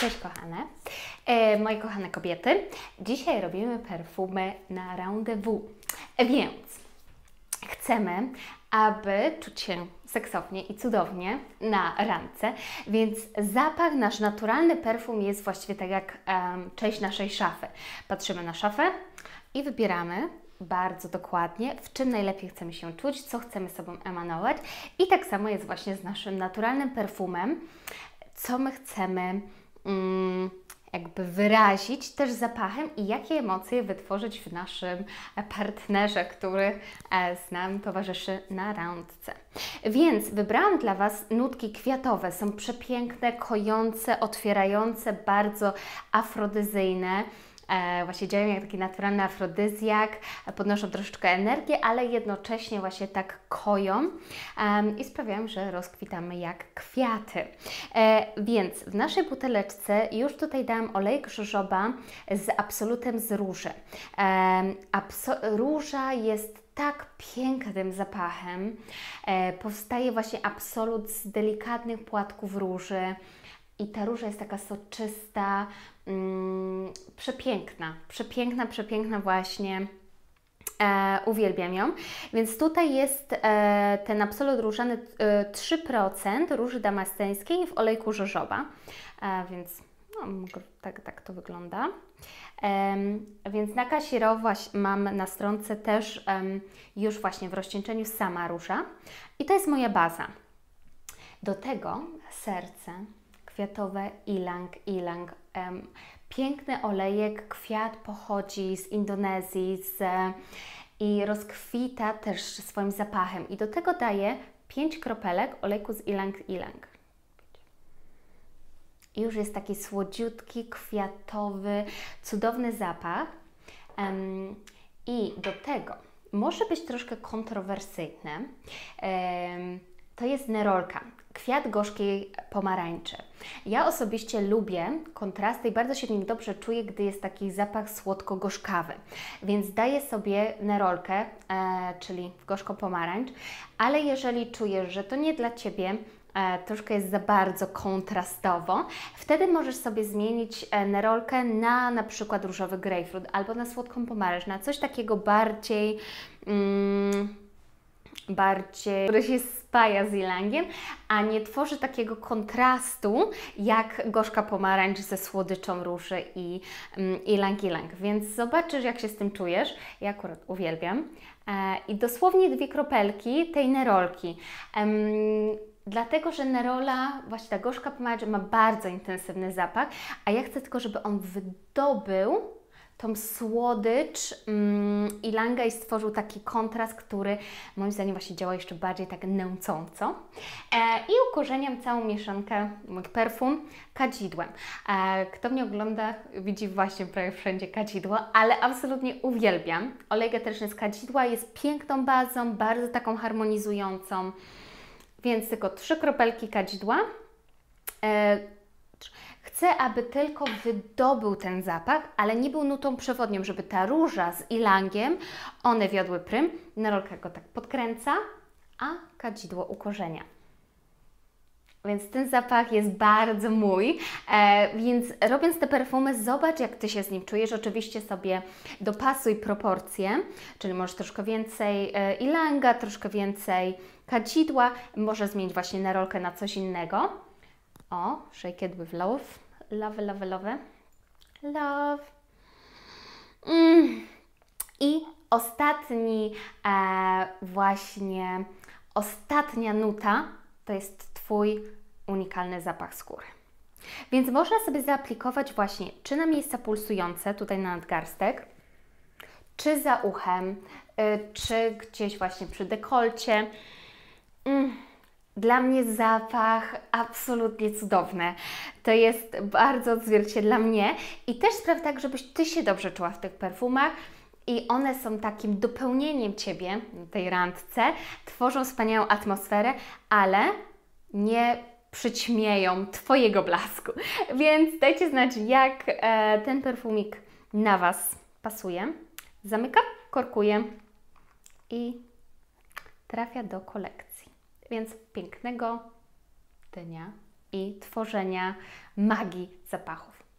Cześć kochane, e, moje kochane kobiety. Dzisiaj robimy perfumy na rendezvous, e, więc chcemy, aby czuć się seksownie i cudownie na randce, więc zapach, nasz naturalny perfum jest właściwie tak jak um, część naszej szafy. Patrzymy na szafę i wybieramy bardzo dokładnie, w czym najlepiej chcemy się czuć, co chcemy sobą emanować i tak samo jest właśnie z naszym naturalnym perfumem, co my chcemy jakby wyrazić też zapachem i jakie emocje wytworzyć w naszym partnerze, który e, z nami towarzyszy na randce. Więc wybrałam dla Was nutki kwiatowe. Są przepiękne, kojące, otwierające, bardzo afrodyzyjne właśnie działają jak taki naturalny afrodyzjak, podnoszą troszeczkę energię, ale jednocześnie właśnie tak koją i sprawiają, że rozkwitamy jak kwiaty. E, więc w naszej buteleczce już tutaj dałam olejek żożoba z absolutem z róży. róża jest tak pięknym zapachem. E, powstaje właśnie absolut z delikatnych płatków róży. I ta róża jest taka soczysta, mm, przepiękna, przepiękna, przepiękna właśnie. E, uwielbiam ją. Więc tutaj jest e, ten absolut różany e, 3% róży damasceńskiej w olejku żożoba. E, więc no, tak, tak to wygląda. więc na Kasiro mam na stronce też już właśnie w rozcieńczeniu sama róża. I to jest moja baza. Do tego serce kwiatowe ilang ilang. Piękny olejek, kwiat pochodzi z Indonezji z, i rozkwita też swoim zapachem. I do tego daję 5 kropelek olejku z ilang ilang. I już jest taki słodziutki, kwiatowy, cudowny zapach. I do tego może być troszkę kontrowersyjne. To jest nerolka kwiat gorzkiej pomarańczy. Ja osobiście lubię kontrasty i bardzo się w nim dobrze czuję, gdy jest taki zapach słodko-gorzkawy. Więc daję sobie nerolkę, e, czyli gorzką pomarańcz, ale jeżeli czujesz, że to nie dla Ciebie, e, troszkę jest za bardzo kontrastowo, wtedy możesz sobie zmienić e, nerolkę na na przykład różowy grapefruit albo na słodką pomarańcz, na coś takiego bardziej... Mm, bardziej, który się spaja z ilangiem, a nie tworzy takiego kontrastu jak gorzka pomarańcz ze słodyczą róży i um, ilang ilang. Więc zobaczysz, jak się z tym czujesz. Ja akurat uwielbiam. E, I dosłownie dwie kropelki tej nerolki. Dlatego, że Nerola, właśnie ta gorzka pomarańcz ma bardzo intensywny zapach, a ja chcę tylko, żeby on wydobył tą słodycz mm, i stworzył taki kontrast, który moim zdaniem właśnie działa jeszcze bardziej tak nęcąco. E, I ukorzeniam całą mieszankę, mój perfum, kadzidłem. E, kto mnie ogląda, widzi właśnie prawie wszędzie kadzidło, ale absolutnie uwielbiam. Olej eteryczny z kadzidła jest piękną bazą, bardzo taką harmonizującą, więc tylko trzy kropelki kadzidła. E, Chcę, aby tylko wydobył ten zapach, ale nie był nutą przewodnią, żeby ta róża z ilangiem, one wiodły prym. Nerolka go tak podkręca, a kadzidło ukorzenia. Więc ten zapach jest bardzo mój, e, więc robiąc te perfumy, zobacz jak Ty się z nim czujesz. Oczywiście sobie dopasuj proporcje, czyli możesz troszkę więcej e, ilanga, troszkę więcej kadzidła, może zmienić właśnie nerolkę na coś innego. O, shake it with love. Love, love, love. Love. Mm. I ostatni, e, właśnie, ostatnia nuta to jest Twój unikalny zapach skóry. Więc można sobie zaaplikować właśnie czy na miejsca pulsujące, tutaj na nadgarstek, czy za uchem, y, czy gdzieś właśnie przy dekolcie. Mm dla mnie zapach absolutnie cudowny. To jest bardzo odzwierciedla mnie i też sprawia tak, żebyś Ty się dobrze czuła w tych perfumach i one są takim dopełnieniem Ciebie tej randce, tworzą wspaniałą atmosferę, ale nie przyćmieją Twojego blasku. Więc dajcie znać, jak e, ten perfumik na Was pasuje. Zamykam, korkuję i trafia do kolekcji. Więc pięknego dnia i tworzenia magii zapachów.